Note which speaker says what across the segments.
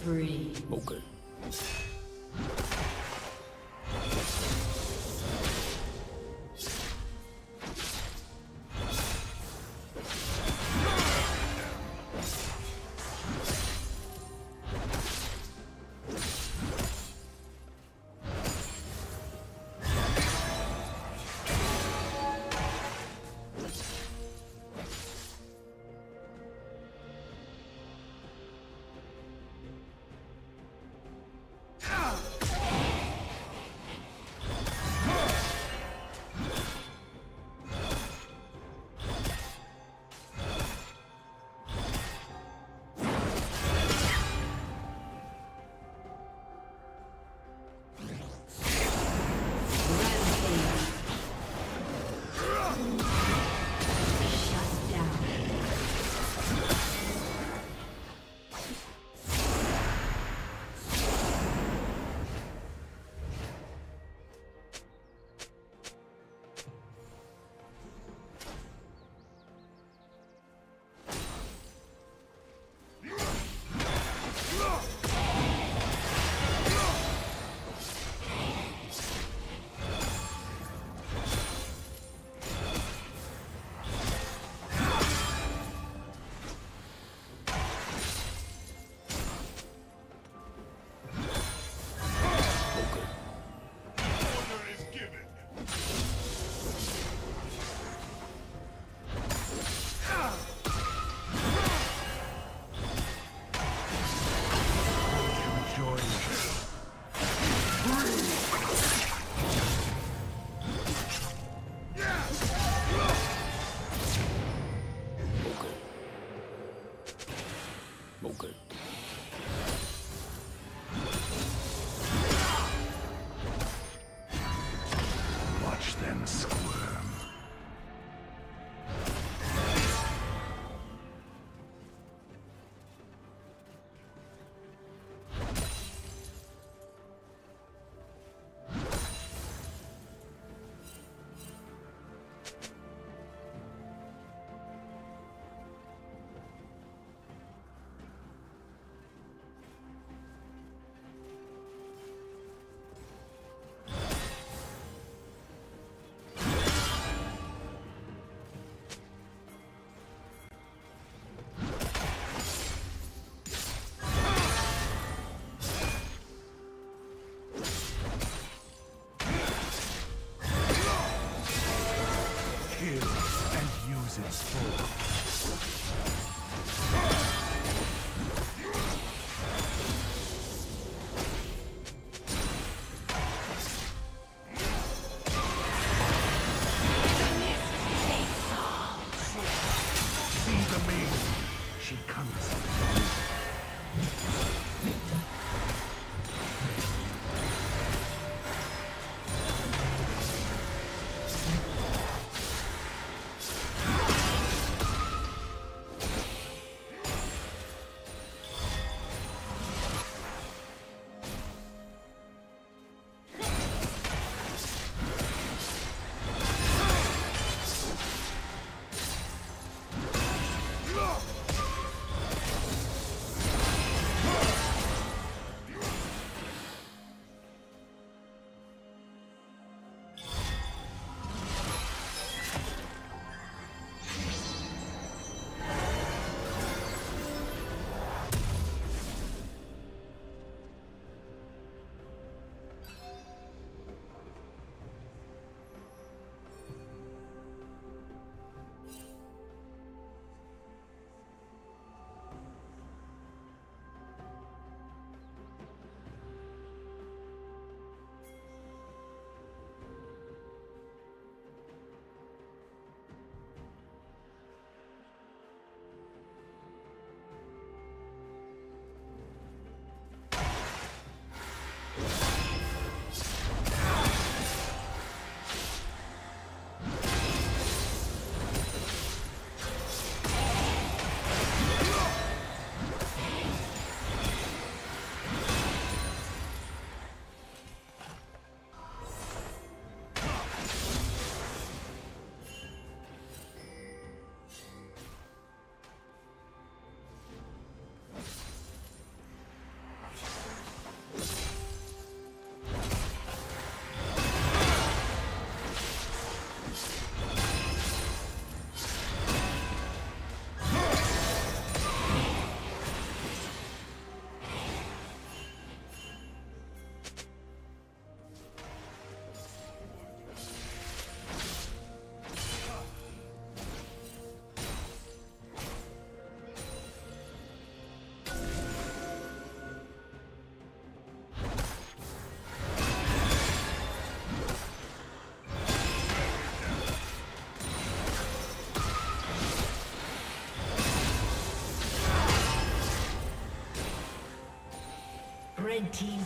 Speaker 1: Spree.
Speaker 2: Okay.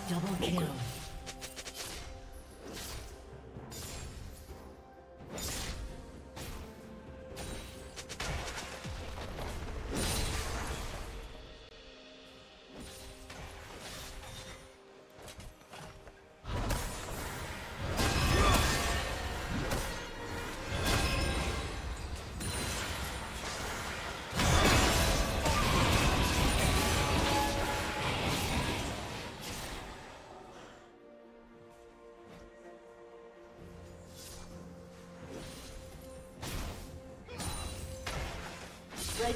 Speaker 1: Double kill.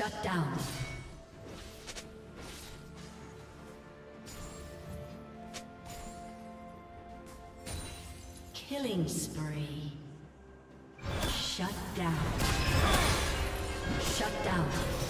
Speaker 1: Shut down. Killing spree. Shut down. Shut down.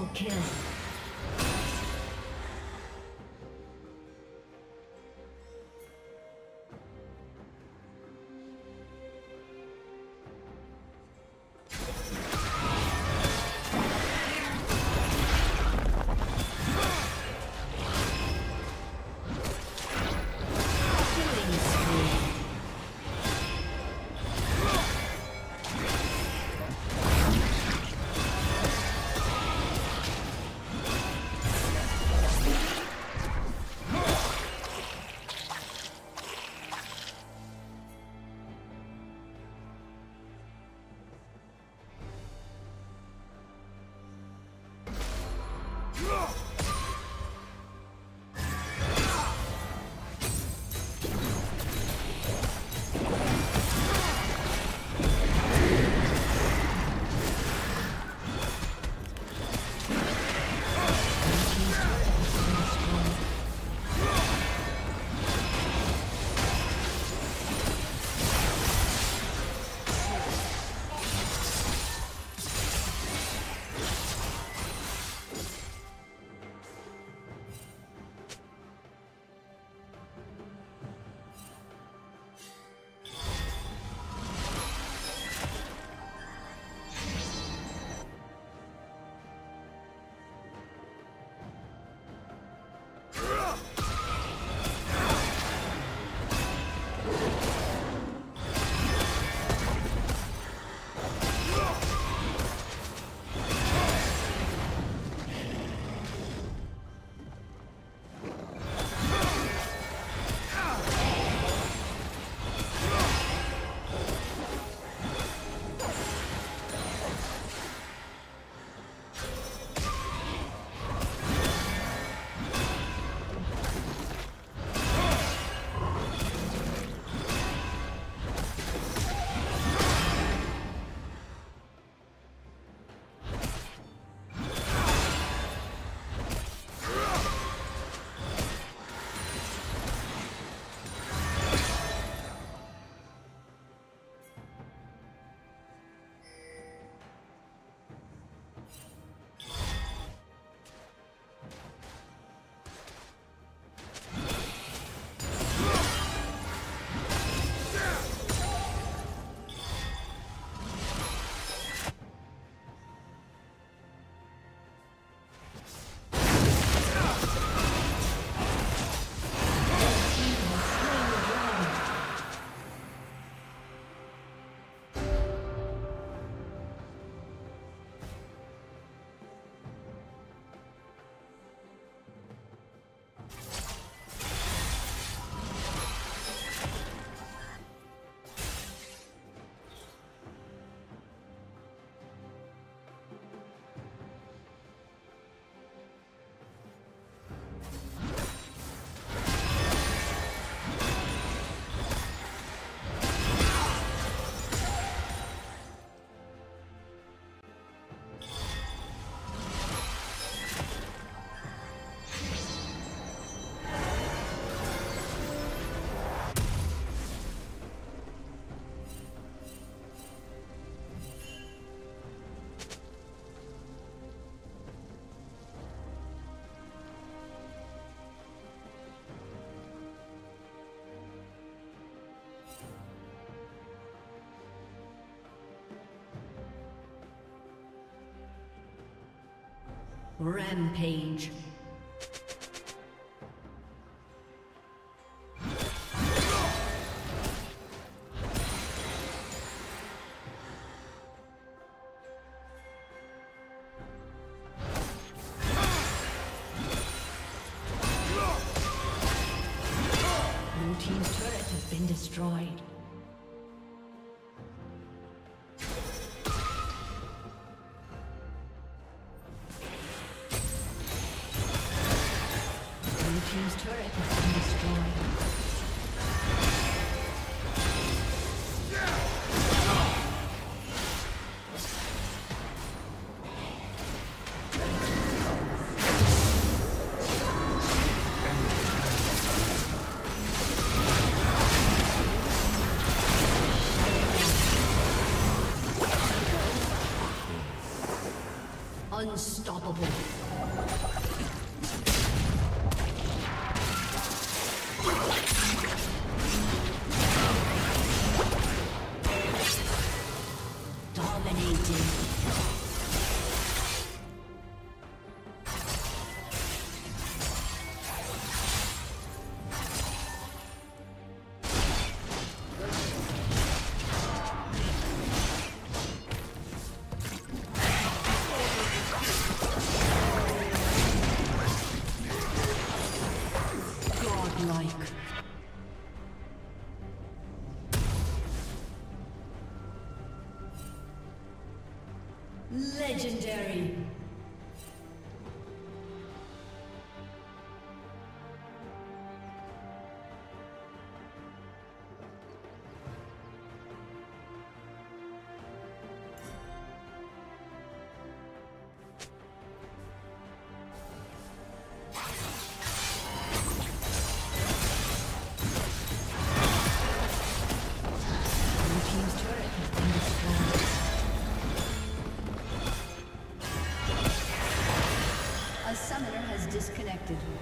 Speaker 1: Double kill. Rampage. Unstoppable. Legendary.
Speaker 3: A